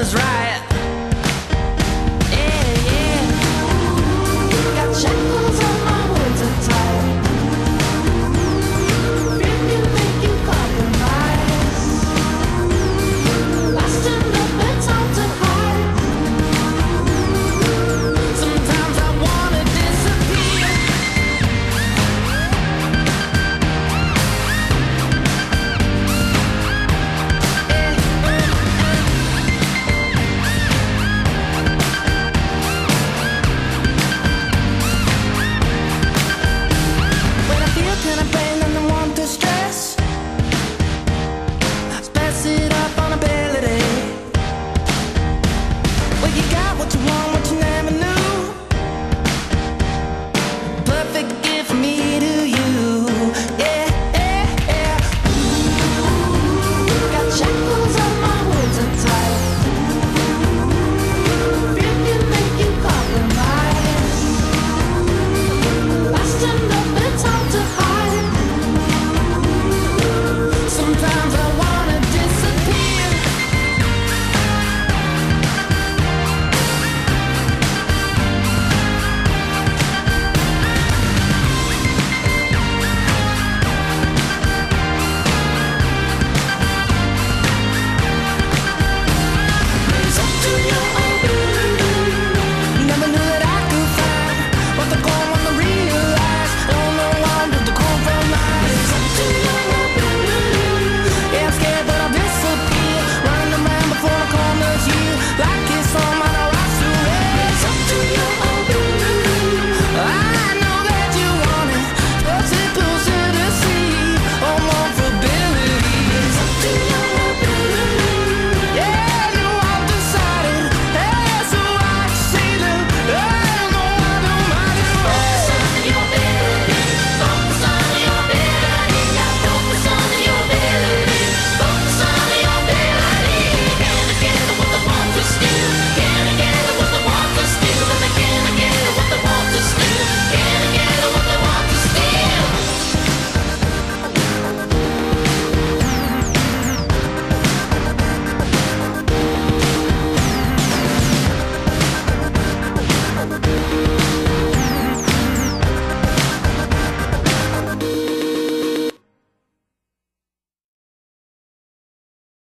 was right.